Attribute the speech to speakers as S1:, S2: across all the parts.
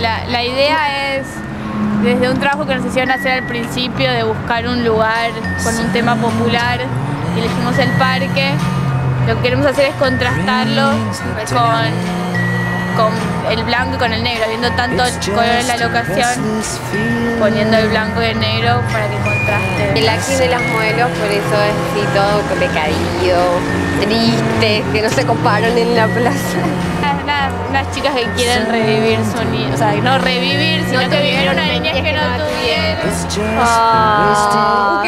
S1: La, la idea es, desde un trabajo que nos hicieron hacer al principio, de buscar un lugar con un tema popular, y elegimos el parque. Lo que queremos hacer es contrastarlo con, con el blanco y con el negro, viendo tanto color en la locación, poniendo el blanco y el negro para que contraste.
S2: El acting de las modelos, por eso es así todo decaído, triste, que no se comparan en la plaza.
S1: Unas, unas chicas que quieren revivir su niñez, o sea, no revivir, sino que vivir una niñez que no tuvieron.
S2: Ah,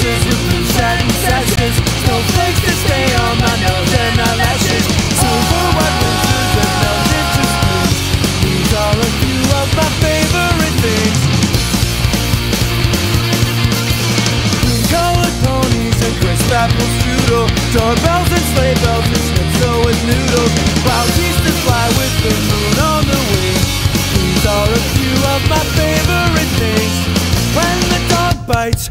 S3: dresses with satin sashes Snowflakes that stay on my nose and eyelashes Silver white winters that melt into springs These are a few of my favorite things. Green colored ponies and crisp apple strudel Doorbells and sleigh bells and schnitzel with noodles. Wild geese that fly with the moon on the wing These are a few of my favorite things. When the dog bites,